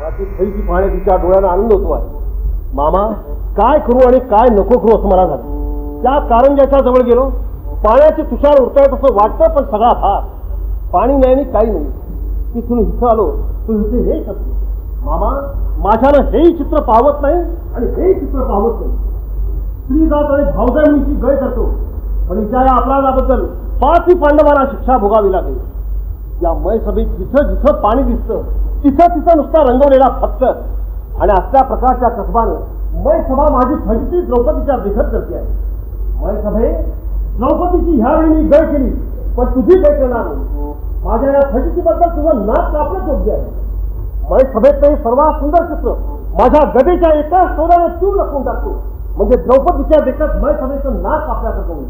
माझी खैची पाहणे तिच्या डोळ्याला आनंद होतो आहे. मामा काय करू आणि काय नको करू असं मला झालं. त्या कारंजाच्या जवळ गेलो. पाण्याचे तुषार उरतायत असं वाटतं पण सगळा भाग पाणी नाही आणि काही नाही. तिथून हिथं आलो. तू हिथे हे करतो. मामा माझ्यानं हेही चित्र पाहत नाही आणि हेही चित्र पाहत नाही. स्त्री जात आणि भावजाईची गय करतो. पण हिच्या या अपराधाबद्दल पाचही पांडवांना शिक्षा भोगावी लागेल. या मय सभेत जिथं जिथं पाणी दिसतं तिथं तिथं नुसता रंगवलेला फक्त. आणि असल्या प्रकारच्या कसबानं मय सभा माझी फजिती द्रौपदीच्या देखत करते आहे. मय सभे द्रौपदीची ह्यावेळी मी गळ केली पण तुझी गय करणार नाही. माझ्या या फजितीबद्दल तुझं नाक कापणं योग्य आहे. मय सभेत सर्वात सुंदर चित्र माझ्या गदेच्या एका सोन्याने चूर लपून टाकतो. म्हणजे द्रौपदीच्या देखत मय सभेचं नाक करू